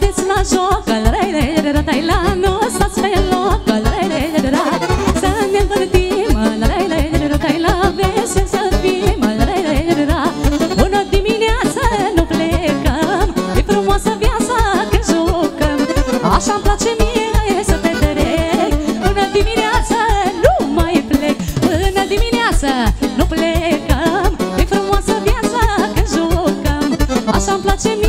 haideți la joc. Al reile, la tai la nu stați pe loc. Al reile, la să ne învârtim. Al reile, la tai la vesel să fim. Al reile, la bună dimineață nu plecăm. E frumoasă viața când jucăm. Așa-mi place mie să te trec. Până dimineață nu mai plec. Până dimineață nu plecăm. E frumoasă viața când jucăm. Așa-mi place mie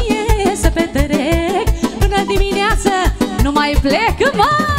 play. Come on!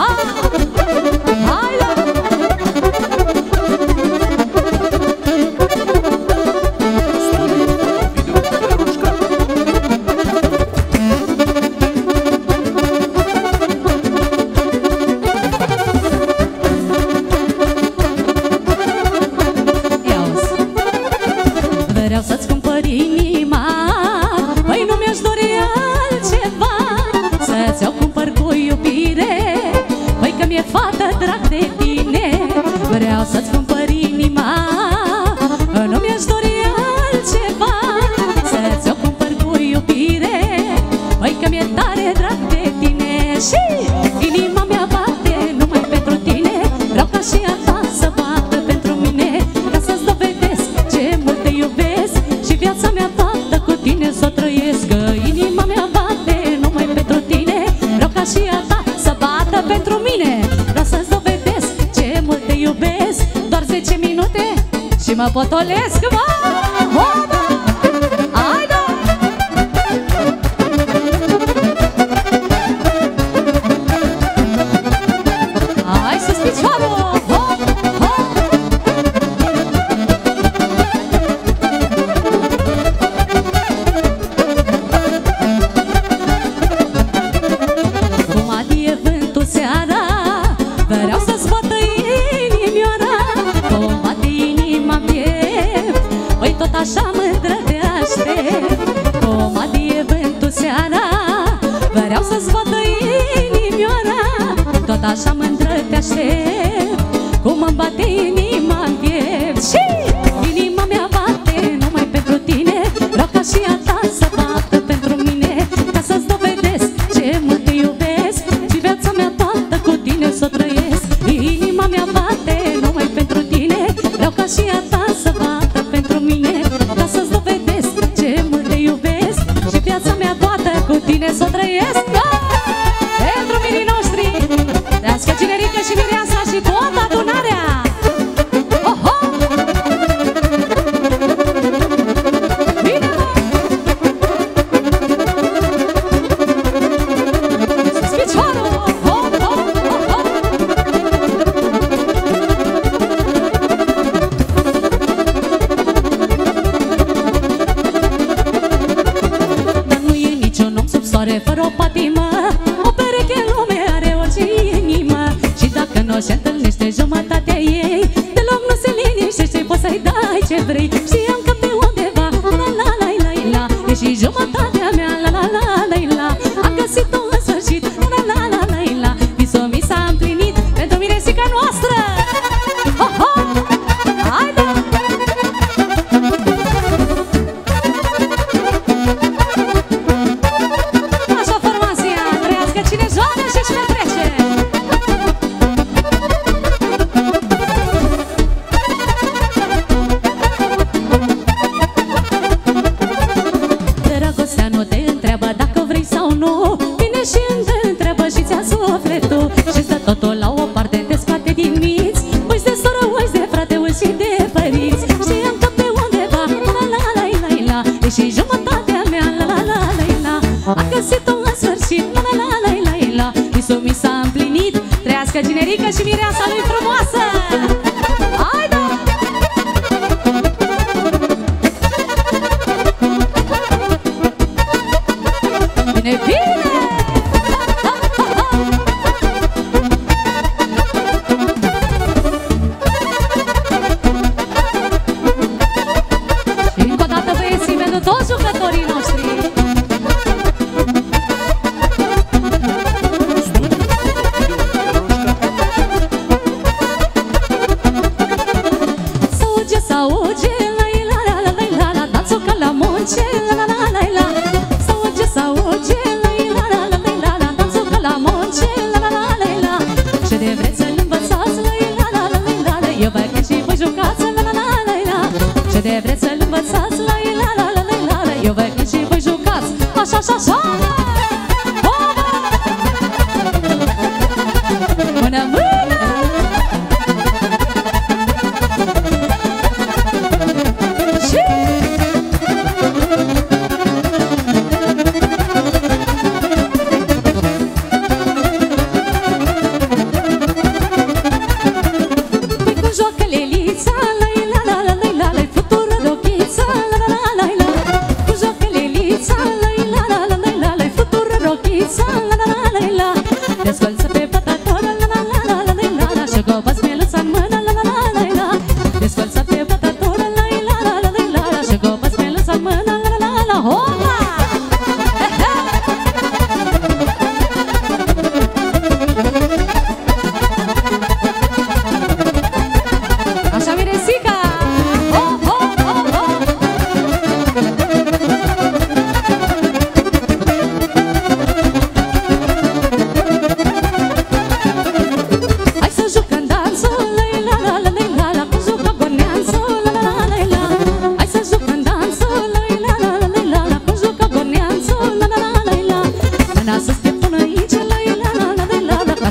ah. Potolês, vai! așa mândră te aștept Cum îmi bate inima și întâlnește jumătatea ei. Deloc nu se liniștește, poți să-i dai ce vrei. și jumătatea mea La la la la la a găsit-o în sfârșit La la la la la la. Visul mi s-a împlinit Trăiască generică și mireasa lui frumoasă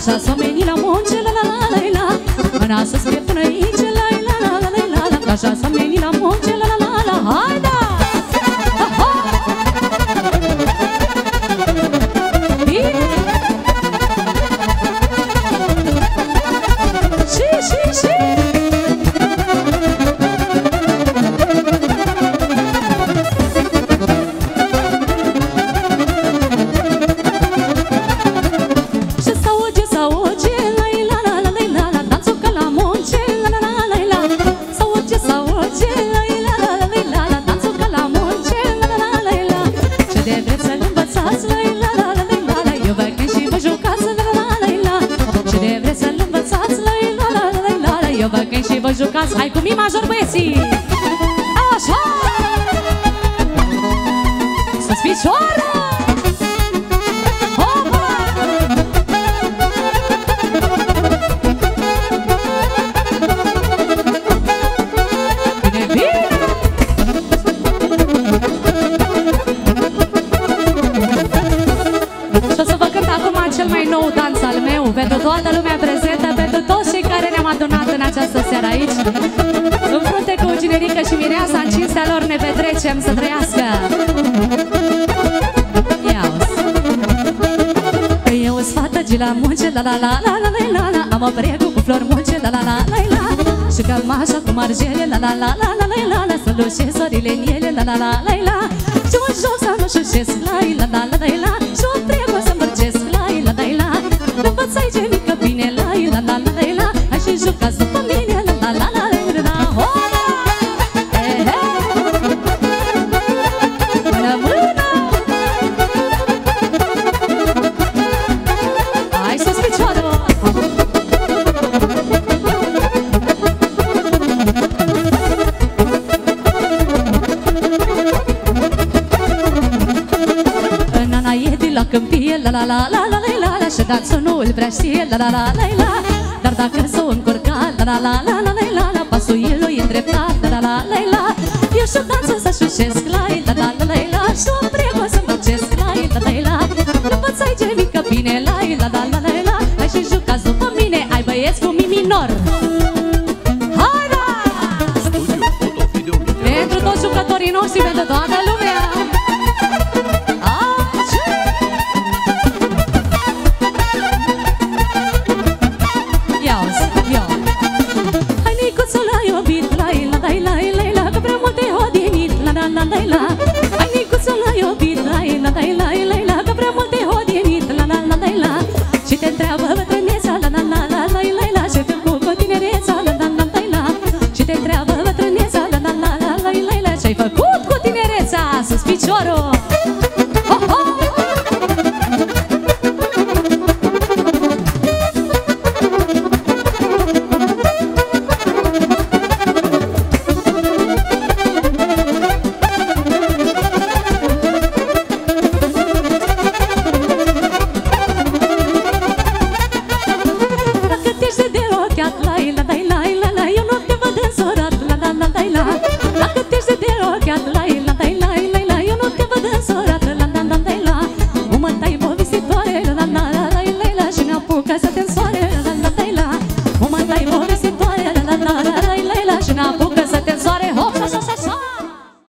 Așa s-a menit la munce, la la la la la În să scrie până aici, la la la la la la Așa s caz Ai cu mi major băieții. Așa. Sus picioare. Pentru toată lumea prezentă, pentru toți cei care ne-am adunat în această la la la la la la la. La, Am o bregul cu flori mulce, la la la la la. Și călmașa cu margele, la la la la la la la. La Să lușesc zorile în ele, la la la la la. Și mă joc să nu șușesc, la la la la la. La Și o bregul să mărgesc, la la la. La la Nu văd să ai ce mică bine, la la la la la. La Hai și juca să prea știe la la la la la Dar dacă s-o încurca la la la la la la la la Pasul lui îndreptat la la la la la Eu și-o dansă să șușesc la la la la la la Și-o Choro Gracias,